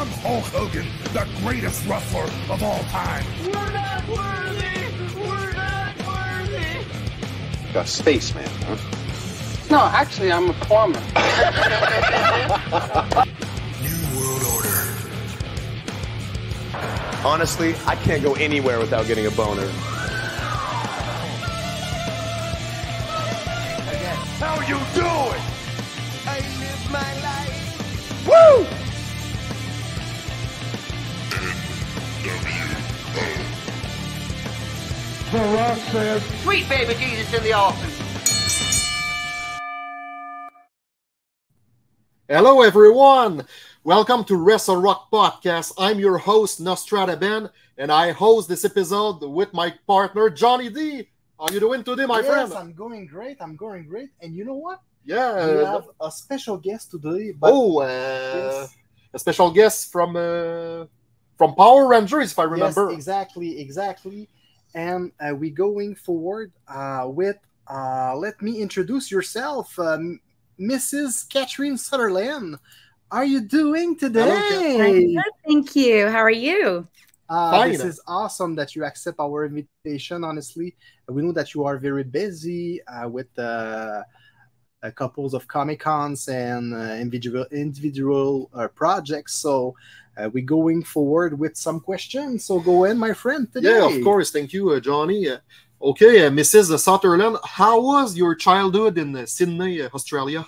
I'm Hulk Hogan, the greatest wrestler of all time. We're not worthy! We're not worthy! A spaceman, huh? No, actually, I'm a plumber. New World Order. Honestly, I can't go anywhere without getting a boner. How you doing? I live my life. Woo! Sweet baby Jesus in the office. Hello, everyone. Welcome to Wrestle Rock Podcast. I'm your host, Nostrada Ben, and I host this episode with my partner, Johnny D. How you doing today, my yes, friend? Yes, I'm going great. I'm going great. And you know what? Yeah. we have a special guest today. But oh, uh, Yes. a special guest from uh, from Power Rangers, if I remember. Yes, exactly, exactly. And uh, we going forward uh, with. Uh, let me introduce yourself, um, Mrs. Catherine Sutherland. How are you doing today? I'm good, thank you. How are you? Uh, Fine. this is awesome that you accept our invitation. Honestly, we know that you are very busy uh, with uh, a couples of comic cons and uh, individual individual uh, projects. So uh, we're going forward with some questions. So go in, my friend. Today. Yeah, of course. Thank you, uh, Johnny. Uh, okay, uh, Mrs. Sutherland, how was your childhood in uh, Sydney, uh, Australia?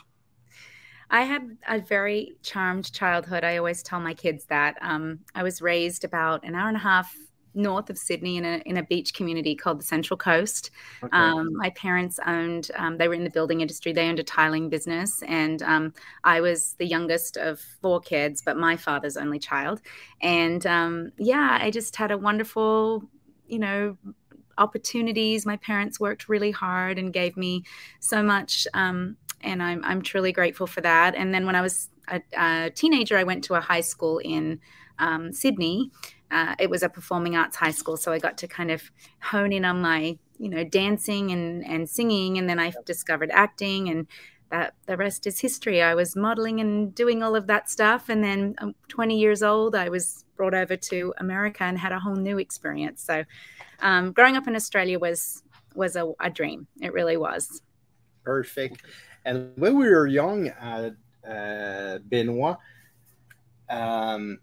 I had a very charmed childhood. I always tell my kids that. Um, I was raised about an hour and a half north of Sydney in a, in a beach community called the Central Coast. Okay. Um, my parents owned, um, they were in the building industry, they owned a tiling business. And um, I was the youngest of four kids, but my father's only child. And um, yeah, I just had a wonderful, you know, opportunities. My parents worked really hard and gave me so much. Um, and I'm, I'm truly grateful for that. And then when I was a, a teenager, I went to a high school in um, Sydney. Uh, it was a performing arts high school, so I got to kind of hone in on my, you know, dancing and and singing, and then I discovered acting, and that the rest is history. I was modeling and doing all of that stuff, and then um, 20 years old, I was brought over to America and had a whole new experience. So, um, growing up in Australia was was a, a dream. It really was. Perfect. And when we were young, uh, uh, Benoit, um,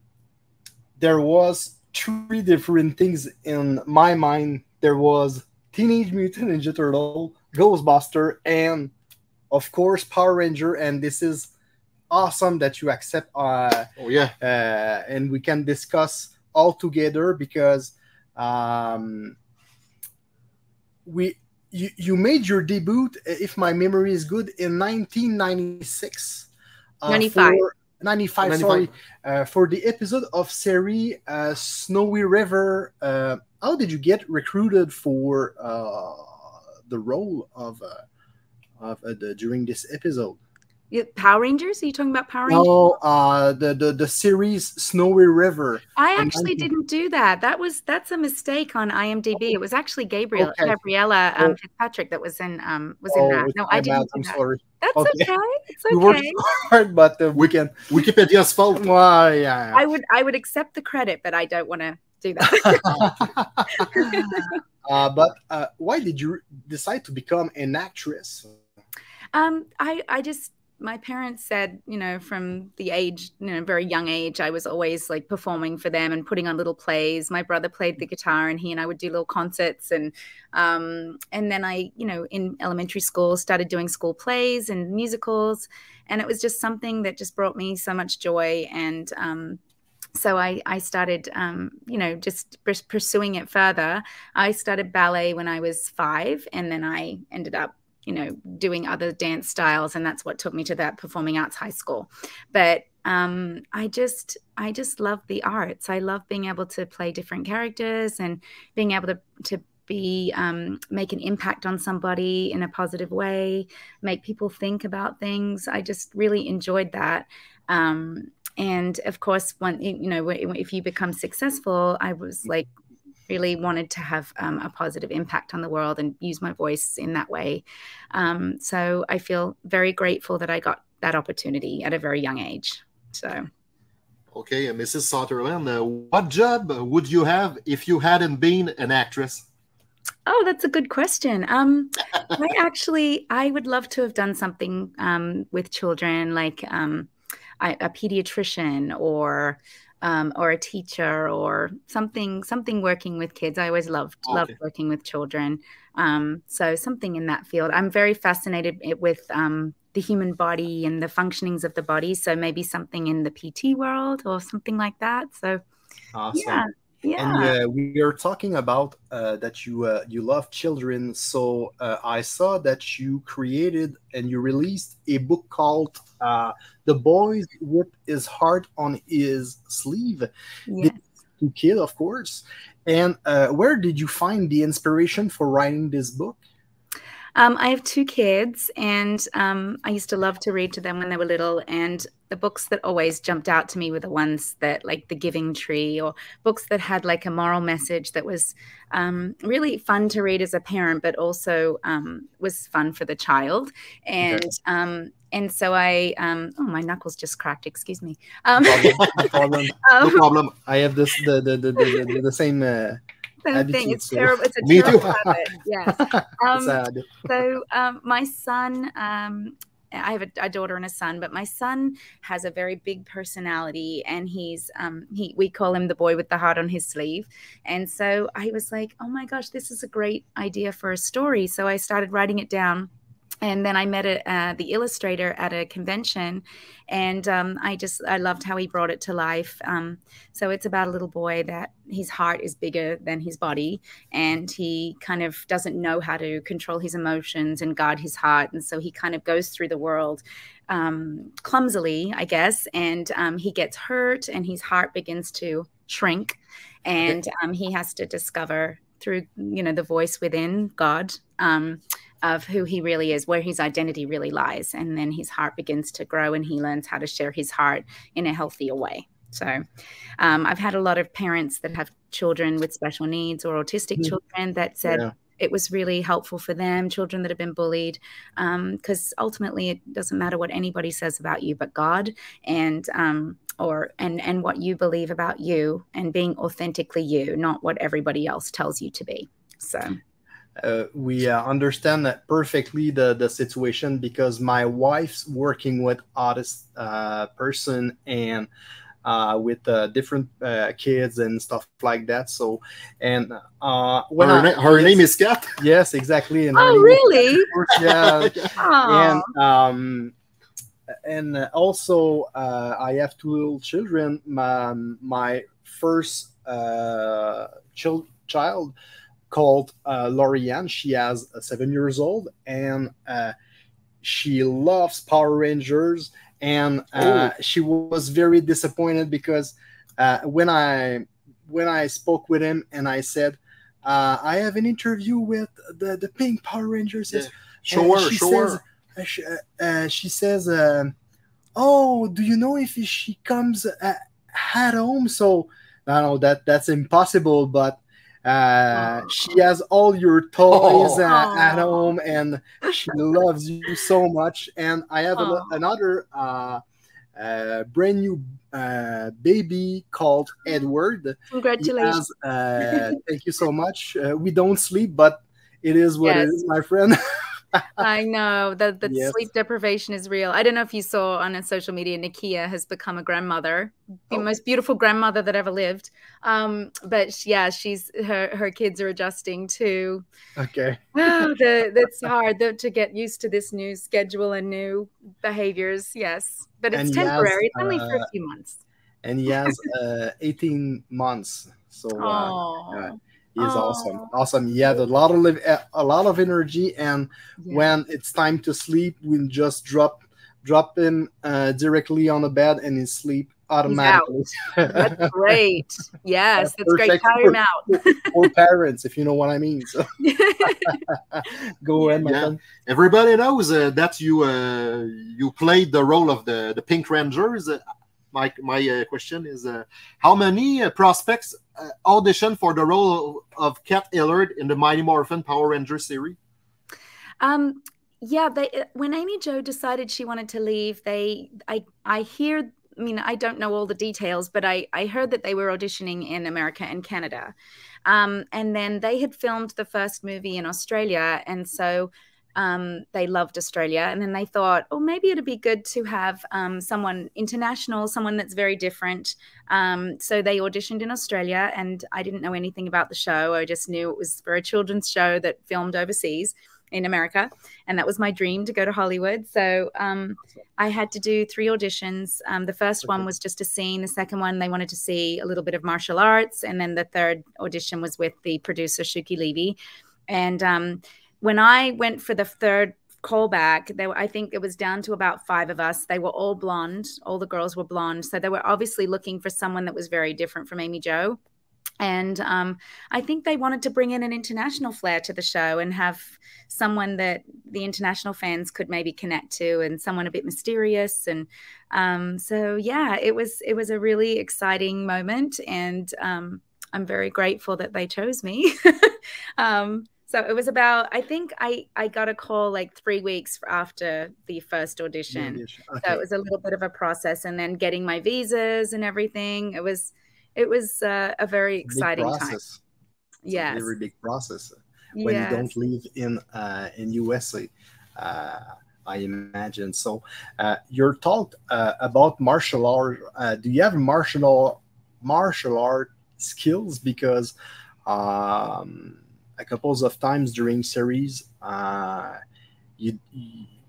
there was three different things in my mind. There was Teenage Mutant Ninja Turtle, Ghostbuster, and of course Power Ranger. And this is awesome that you accept, uh, Oh, yeah. uh, and we can discuss all together because um, we you, you made your debut, if my memory is good, in 1996. uh, 95. for- 95, 95. sorry. Uh, for the episode of series uh, Snowy River. Uh, how did you get recruited for uh, the role of, uh, of uh, the, during this episode? Yeah, Power Rangers? Are you talking about Power Rangers? No, uh, the, the, the series Snowy River. I in actually 19 didn't do that. That was that's a mistake on IMDb. It was actually Gabriel Okay. Gabriella um, Oh. Fitzpatrick that was in um was in Oh, that. No, I didn't. do I'm that. sorry. That's Okay. okay. It's We worked hard, but uh, we can. Wikipedia's fault. Well, yeah. I would I would accept the credit, but I don't want to do that. uh, but uh, why did you decide to become an actress? Um, I I just my parents said, you know, from the age, you know, very young age, I was always like performing for them and putting on little plays. My brother played the guitar, and he and I would do little concerts, and um, and then I, you know, in elementary school, started doing school plays and musicals, and it was just something that just brought me so much joy and. Um, so I, I started, um, you know, just pursuing it further. I started ballet when I was five, and then I ended up you know doing other dance styles and that's what took me to that performing arts high school. But um, i just i just love the arts. I love being able to play different characters and being able to to be um, make an impact on somebody in a positive way make people think about things. I just really enjoyed that. Um, and of course when you know if you become successful i was like really wanted to have um, a positive impact on the world and use my voice in that way. Um, so I feel very grateful that I got that opportunity at a very young age. So Okay, Mrs. Sutherland, uh, what job would you have if you hadn't been an actress? Oh, that's a good question. Um, I actually, I would love to have done something um, with children, like um, I, a pediatrician or um, or a teacher or something, something working with kids. I always loved Okay. loved working with children. Um, so something in that field. I'm very fascinated with um, the human body and the functionings of the body. So maybe something in the PT world or something like that. So Awesome. yeah, yeah. And uh, we are talking about uh, that you uh, you love children. So uh, I saw that you created and you released a book called uh, "The Boy with His Heart on His Sleeve." yeah. To kid, of course. And uh, where did you find the inspiration for writing this book? Um, I have two kids, and um, I used to love to read to them when they were little. And the books that always jumped out to me were the ones that, like The Giving Tree, or books that had like a moral message that was um, really fun to read as a parent, but also um, was fun for the child. And um, and so I, um, oh, my knuckles just cracked. Excuse me. Um, No problem. No um, problem. I have this the the the, the, the, the same. Uh, same thing. It's terrible. It's a Me terrible too. habit. Yeah. Um, sad. so um, my son um, i have a, a daughter and a son but my son has a very big personality and he's um, he we call him the boy with the heart on his sleeve and so i was like oh my gosh this is a great idea for a story so i started writing it down and then I met a, uh, the illustrator at a convention, and um, I just I loved how he brought it to life. Um, so it's about a little boy that his heart is bigger than his body, and he kind of doesn't know how to control his emotions and guard his heart, and so he kind of goes through the world um, clumsily, I guess, and um, he gets hurt, and his heart begins to shrink, and um, he has to discover through you know the voice within God. Um, of who he really is, where his identity really lies. And then his heart begins to grow and he learns how to share his heart in a healthier way. So um, I've had a lot of parents that have children with special needs or autistic Mhm. children that said, Yeah. it was really helpful for them, children that have been bullied, because ultimately it doesn't matter what anybody says about you, but God, and um, or and and what you believe about you, and being authentically you, not what everybody else tells you to be. So uh, we uh, understand that perfectly the, the situation because my wife's working with artist uh, person and uh, with uh, different uh, kids and stuff like that. So, and uh, when her, I- her yes, name is Kat. yes, exactly. And oh name is- really? yeah, Oh, and um, and also uh, I have two little children. My, my first uh, chil- child called uh, Lorianne. She has uh, seven years old, and uh, she loves Power Rangers. And uh, she was very disappointed because uh, when I when I spoke with him and I said, uh, "I have an interview with the the Pink Power Rangers," Yeah. Sure, she sure. says- uh, she, she says, um, "Oh, do you know if she comes at home?" So, no, know that that's impossible. But uh, she has all your toys Oh. uh, at home, and she loves you so much. And I have a, another uh, uh, brand new uh, baby called Edward. Congratulations! has, uh, thank you so much. Uh, we don't sleep, but it is what it Yes. is, my friend. I know that the Yes. sleep deprivation is real. I don't know if you saw on uh, social media, Nakia has become a grandmother, the Oh. most beautiful grandmother that ever lived. Um, but yeah, she's her her kids are adjusting to okay. oh, the that's hard the, to get used to this new schedule and new behaviors. Yes, but it's And temporary. it's only for a uh, few months. And he has uh, 18 months. So uh, Oh, yeah, awesome. Awesome. Yeah, a lot of liv- a lot of energy and when it's time to sleep, we just drop drop him uh, directly on the bed and he sleep automatically. that's great. Yes, that's great. Perfect Tire him out. For parents, if you know what I mean. So go ahead, my Yeah. friend. Everybody knows uh, that you uh, you played the role of the the Pink Rangers. My my uh, question is, uh, how many uh, prospects uh, audition for the role of Kat Hillard in the Mighty Morphin Power Rangers series? Um, yeah, they uh, when Amy Jo decided she wanted to leave, they I I hear I mean, I don't know all the details, but I, I heard that they were auditioning in America and Canada. Um, and then they had filmed the first movie in Australia. And so um, they loved Australia. And then they thought, oh, maybe it'd be good to have um, someone international, someone that's very different. Um, so they auditioned in Australia, and I didn't know anything about the show. I just knew it was for a children's show that filmed overseas in America, and that was my dream to go to Hollywood. So um, I had to do three auditions. Um, the first one was just a scene. The second one, they wanted to see a little bit of martial arts, and then the third audition was with the producer Shuki Levy. And um, when I went for the third callback, they were, I think it was down to about five of us. They were all blonde. All the girls were blonde. So they were obviously looking for someone that was very different from Amy Jo. And um, I think they wanted to bring in an international flair to the show and have someone that the international fans could maybe connect to, and someone a bit mysterious. And um, so, yeah, it was it was a really exciting moment, and um, I'm very grateful that they chose me. So it was about i think i i got a call like three weeks after the first audition okay. so it was a little bit of a process and then getting my visas and everything it was it was uh, a very exciting time yeah very big process when yes. you don't live in uh, in usa uh, I imagine. So, uh, you're talked uh, about martial art. Uh, do you have martial martial art skills? Because um, a couple of times during series. Uh, you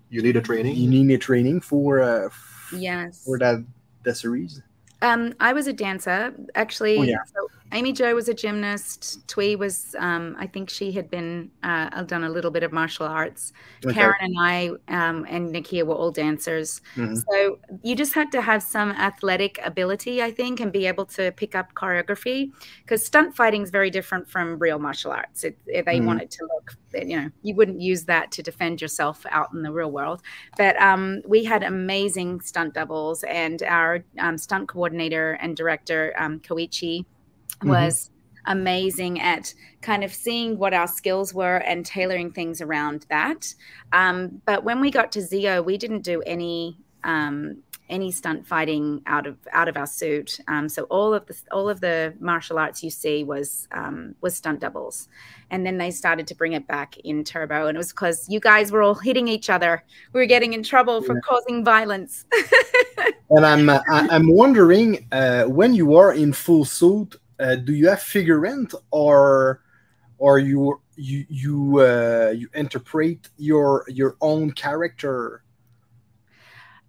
you need a training. You need a training for uh, yes for that the series. Um, I was a dancer actually. Oh, yeah. So Amy Jo was a gymnast. Thuy was, um, I think she had been uh, done a little bit of martial arts. Okay. Karan and I um, and Nakia were all dancers. Mm-hmm. So you just had to have some athletic ability, I think, and be able to pick up choreography because stunt fighting is very different from real martial arts. It, it, they mm-hmm. wanted to look, you know, you wouldn't use that to defend yourself out in the real world. But um, we had amazing stunt doubles, and our um, stunt coordinator and director, um, Koichi mm-hmm. was amazing at kind of seeing what our skills were and tailoring things around that. Um, but when we got to Zeo, we didn't do any um, any stunt fighting out of out of our suit. Um, so all of the all of the martial arts you see was um, was stunt doubles, and then they started to bring it back in Turbo, and it was because you guys were all hitting each other. We were getting in trouble for yeah. causing violence. and I'm uh, I'm wondering uh, when you are in full suit uh, do you have figurant or or you you you uh, you interpret your your own character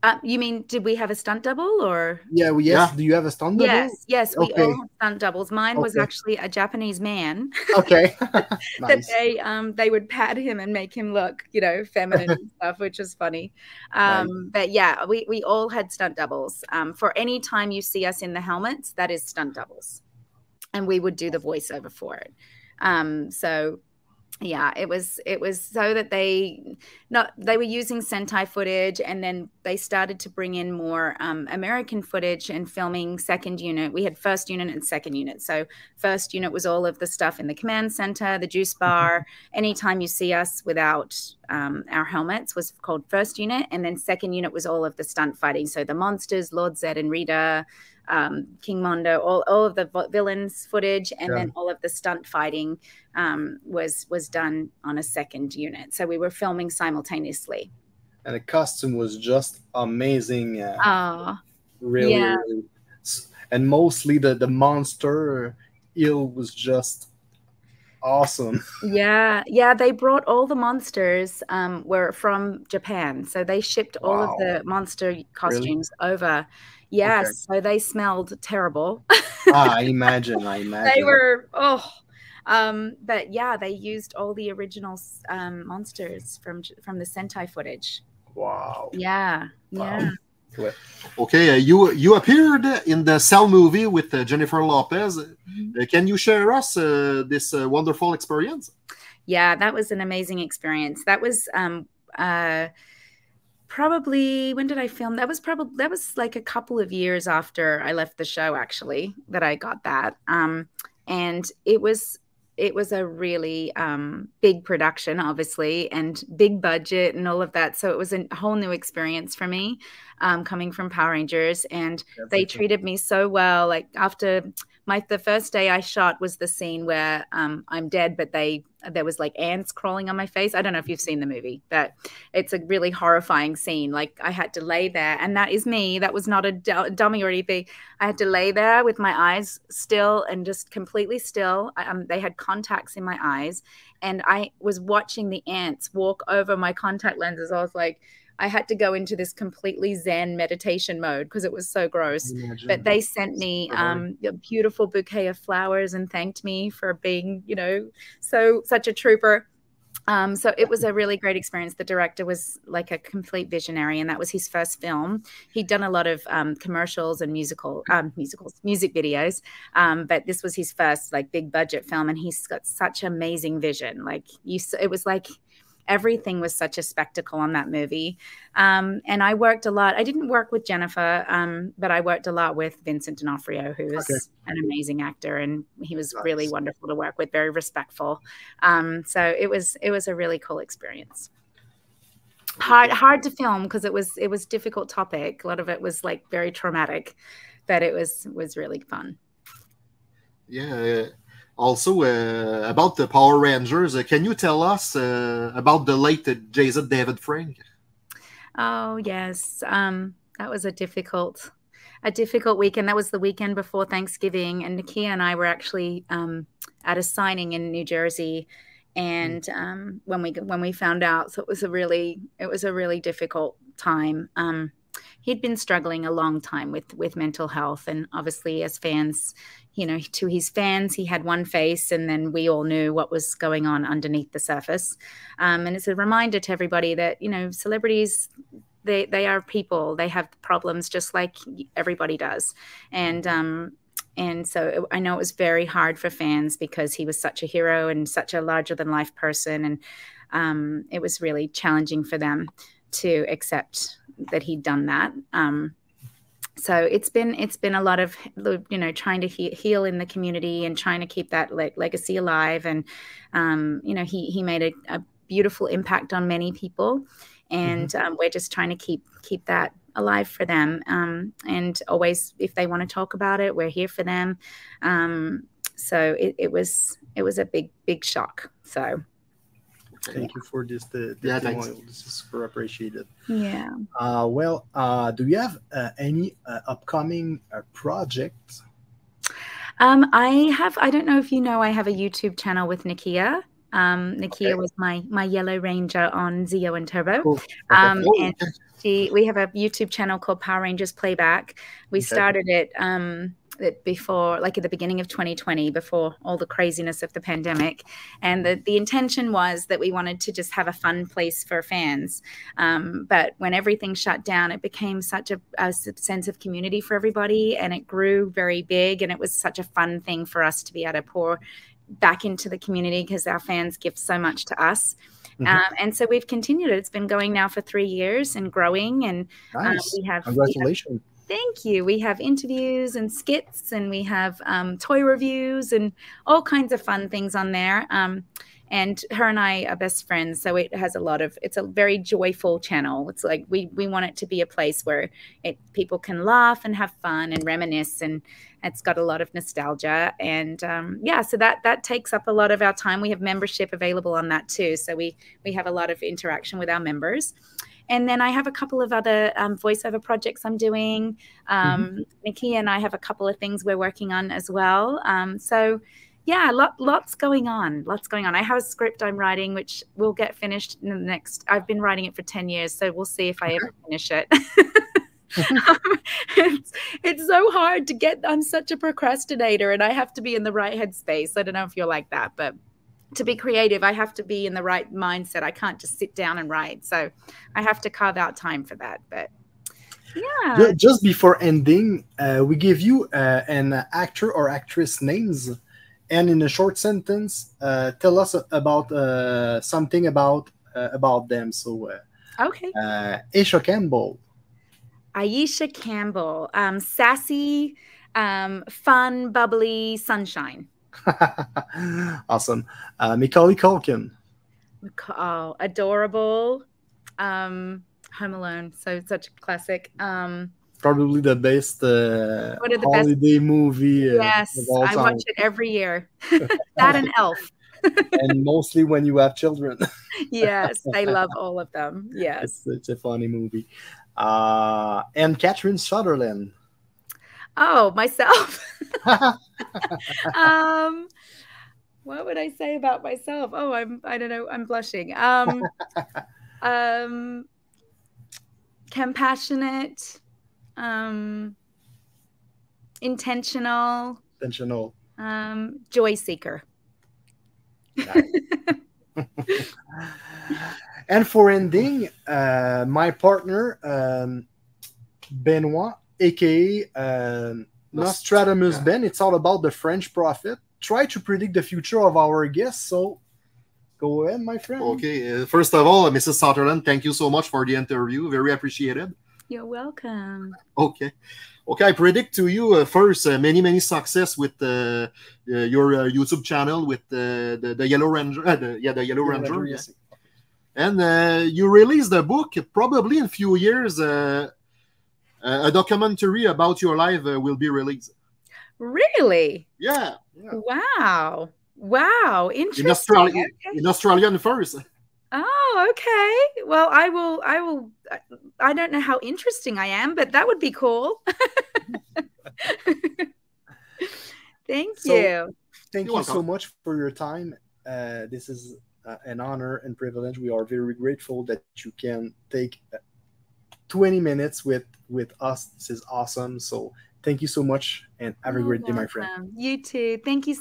uh, you mean did we have a stunt double or? Yeah, well, yes. Yeah. Do you have a stunt double? Yes, yes, we okay. all have stunt doubles. Mine okay. was actually a Japanese man. Okay. nice. That they um they would pat him and make him look, you know, feminine and stuff, which is funny. Um, nice. but yeah, we we all had stunt doubles. Um, for any time you see us in the helmets, that is stunt doubles and we would do the voiceover for it. Um, so yeah, it was it was so that they not they were using Sentai footage, and then they started to bring in more um, American footage and filming second unit. We had first unit and second unit. So first unit was all of the stuff in the command center, the juice mm-hmm. bar. Anytime you see us without um, our helmets was called first unit, and then second unit was all of the stunt fighting. So the monsters, Lord Zedd and Rita, um, King Mondo, all, all of the villains footage, and yeah. then all of the stunt fighting um, was was done on a second unit. So we were filming simultaneously. And the costume was just amazing. Uh, oh, really, yeah. really, and mostly the the monster ill was just awesome. yeah, yeah. They brought all the monsters um, were from Japan, so they shipped wow. all of the monster costumes really? over. Yes, okay. so they smelled terrible. ah, I imagine. I imagine. They were oh, um, but yeah, they used all the original um, monsters from from the Sentai footage. Wow. Yeah. Wow. Yeah. Okay, uh, you you appeared in the Cell movie with uh, Jennifer Lopez. Mm-hmm. Uh, can you share us uh, this uh, wonderful experience? Yeah, that was an amazing experience. That was um, uh, probably when did I film? That was probably that was like a couple of years after I left the show, actually, that I got that. Um, and it was it was a really um, big production, obviously, and big budget and all of that. So it was a whole new experience for me um, coming from Power Rangers, and they treated me so well. Like after my the first day I shot was the scene where um, I'm dead, but they there was like ants crawling on my face. I don't know if you've seen the movie, but it's a really horrifying scene. Like I had to lay there, and that is me. That was not a dummy or anything. I had to lay there with my eyes still and just completely still. Um, they had contacts in my eyes, and I was watching the ants walk over my contact lenses. I was like I had to go into this completely Zen meditation mode because it was so gross. But they sent me um, a beautiful bouquet of flowers and thanked me for being, you know, so such a trooper. Um, so it was a really great experience. The director was like a complete visionary, and that was his first film. He'd done a lot of um, commercials and musical um, musicals, music videos, um, but this was his first like big budget film, and he's got such amazing vision. Like you, it was like everything was such a spectacle on that movie. Um, and I worked a lot. I didn't work with Jennifer, um, but I worked a lot with Vincent D'Onofrio, who is okay. an amazing actor, and he was nice. really wonderful to work with, very respectful. Um, so it was it was a really cool experience. Hard hard to film because it was it was difficult topic. A lot of it was like very traumatic, but it was was really fun. Yeah, also uh, about the Power Rangers. Uh, can you tell us uh, about the late Jason David Frank? Oh yes, um, that was a difficult, a difficult weekend. That was the weekend before Thanksgiving, and Nakia and I were actually um, at a signing in New Jersey. And um, when we when we found out, so it was a really it was a really difficult time. Um, he'd been struggling a long time with with mental health, and obviously, as fans, you know, to his fans, he had one face, and then we all knew what was going on underneath the surface. Um, and it's a reminder to everybody that you know, celebrities they they are people. They have problems just like everybody does, and um, and so I know it was very hard for fans because he was such a hero and such a larger than life person, and um, it was really challenging for them to accept that he'd done that. Um, so it's been it's been a lot of you know trying to he- heal in the community and trying to keep that le- legacy alive. And um, you know he he made a, a, beautiful impact on many people. And mm-hmm. um, we're just trying to keep keep that alive for them. Um, and always if they want to talk about it we're here for them. Um, so it, it was it was a big big shock. So Thank you for this. The, the yeah, thanks. This is super appreciated. Yeah. Uh, well, uh, do you have uh, any uh, upcoming uh, projects? Um, I have. I don't know if you know. I have a YouTube channel with Nakia. Um, Nakia okay. was my my Yellow Ranger on Zeo and Turbo. Cool. Okay. Um, and she, we have a YouTube channel called Power Rangers Playback. We okay. started it. Um, before like at the beginning of 2020 before all the craziness of the pandemic and the, the intention was that we wanted to just have a fun place for fans um, but when everything shut down it became such a, a, sense of community for everybody and it grew very big and it was such a fun thing for us to be able to pour back into the community because our fans give so much to us Mm-hmm. Um, and so we've continued it. It's been going now for three years and growing. And nice. um, we have congratulations. We have, Thank you. We have interviews and skits, and we have um, toy reviews and all kinds of fun things on there. Um, and her and I are best friends, so it has a lot of. It's a very joyful channel. It's like we we want it to be a place where it people can laugh and have fun and reminisce, and it's got a lot of nostalgia. And um, yeah, so that that takes up a lot of our time. We have membership available on that too, so we we have a lot of interaction with our members. And then I have a couple of other um, voiceover projects I'm doing. Um, mm-hmm. Nikki and I have a couple of things we're working on as well. Um, so, yeah, lot, lots going on. Lots going on. I have a script I'm writing, which will get finished in the next. I've been writing it for ten years, so we'll see if I ever finish it. um, it's, it's so hard to get. I'm such a procrastinator, and I have to be in the right headspace. I don't know if you're like that, but to be creative, I have to be in the right mindset. I can't just sit down and write. So I have to carve out time for that. But yeah. Just before ending, uh, we give you uh, an actor or actress names, and in a short sentence, uh, tell us about uh, something about uh, about them. So, uh, okay, Aisha Campbell. Aisha Campbell, um, sassy, um, fun, bubbly, sunshine. awesome. Uh, Macaulay Culkin. Oh, adorable. Um, Home Alone, so such a classic. Um, Probably the best uh, One of the best- holiday movie. Uh, yes, I watch it every year. that and Elf. and mostly when you have children. Yes, I love all of them. Yes. it's, it's a funny movie. Uh, and Catherine Sutherland. Oh, myself. um, what would I say about myself? Oh, I'm I don't know. I'm blushing. Um, um, compassionate, um, intentional, Intentional. um, joy seeker. And for ending, uh, my partner, um, Benoit, aka um, Nostradamus yeah. Ben, it's all about the French prophet. Try to predict the future of our guests. So go ahead, my friend. Okay. Uh, first of all, Mrs. Sutherland, thank you so much for the interview. Very appreciated. You're welcome. Okay. Okay, I predict to you uh, first uh, many many success with uh, uh, your uh, YouTube channel with uh, the the Yellow Ranger. Uh, the, yeah, the Yellow Ranger. yeah. yes. And uh, you release the book probably in few years. Uh, a documentary about your life uh, will be released. Really? Yeah, Wow. Wow. Interesting. in Australia. Okay. In Australian first. Oh, okay. Well, I will. I will. I don't know how interesting I am, but that would be cool. Thank So- you. Thank You're you so much for your time. Uh, this is uh, an honor and privilege. We are very grateful that you can take uh, 20 minutes with with us. This is awesome. So thank you so much and have a great day, my friend. You too. Thank you so